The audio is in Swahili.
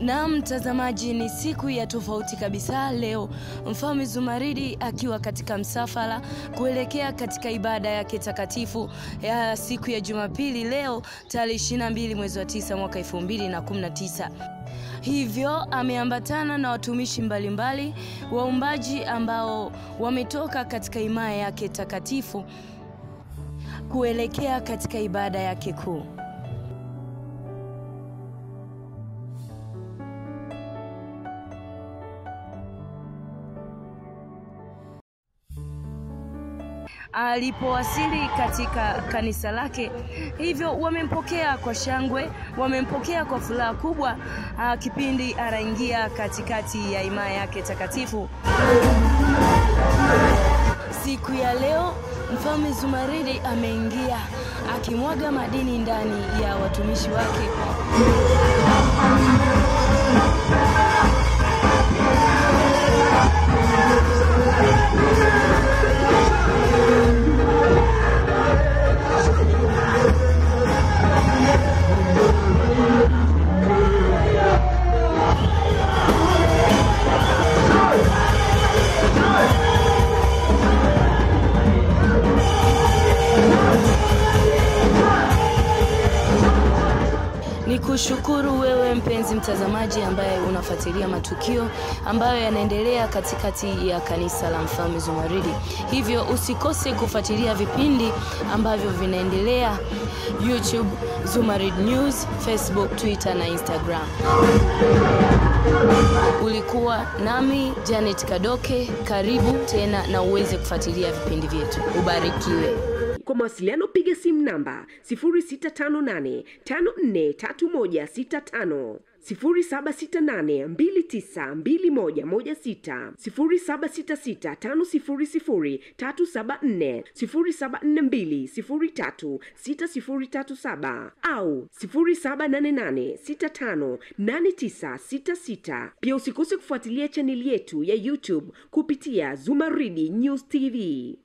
Na mtazamaji, ni siku ya tofauti kabisa leo, Mfalme Zumaridi akiwa katika msafara kuelekea katika ibada yake takatifu ya siku ya Jumapili leo tarehe 22 mwezi wa 9 mwaka 2019. Hivyo ameambatana na watumishi mbalimbali waumbaji ambao wametoka katika imaya yake takatifu kuelekea katika ibada yake kuu. Alipowasili katika kanisa lake. Hivyo wamempokea kwa shangwe, wamempokea kwa furaha kubwa aa, kipindi anaingia katikati ya imaa yake takatifu. Siku ya leo Mfalme Zumaridi ameingia akimwaga madini ndani ya watumishi wake. Kushukuru wewe mpenzi mtazamaji ambaye unafuatilia matukio ambayo yanaendelea katikati ya kanisa la Mfalme Zumaridi. Hivyo usikose kufuatilia vipindi ambavyo vinaendelea YouTube, Zumarid News, Facebook, Twitter na Instagram. Ulikuwa nami Janet Kadoke, karibu tena na uweze kufuatilia vipindi vyetu. Ubarikiwe. Kwa mawasiliano piga simu namba 0658543165, 0768292116, 0766500374, 0742036037 au 0788658966. Pia usikose kufuatilia chaneli yetu ya YouTube kupitia Zumaridi News TV.